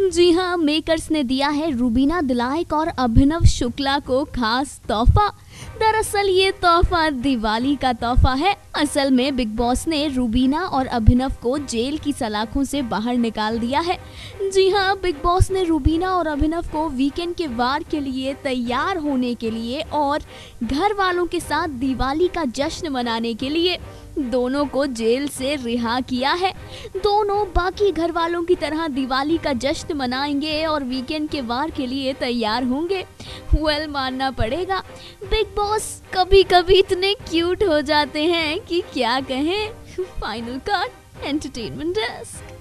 जी हाँ मेकर्स ने दिया है रूबीना दिलायक और अभिनव शुक्ला को खास तोहफा। दरअसल ये तोहफा दिवाली का तोहफा है। असल में बिग बॉस ने रूबीना और अभिनव को जेल की सलाखों से बाहर निकाल दिया है। जी हाँ बिग बॉस ने रूबीना और अभिनव को वीकेंड के वार के लिए तैयार होने के लिए और घर वालों के साथ दिवाली का जश्न मनाने के लिए दोनों को जेल से रिहा किया है। दोनों बाकी घर वालों की तरह दिवाली का जश्न मनाएँगे और वीकेंड के वार के लिए तैयार होंगे। वेल मानना पड़ेगा। बिग बॉस कभी कभी इतने क्यूट हो जाते हैं कि क्या कहें। Final card entertainment desk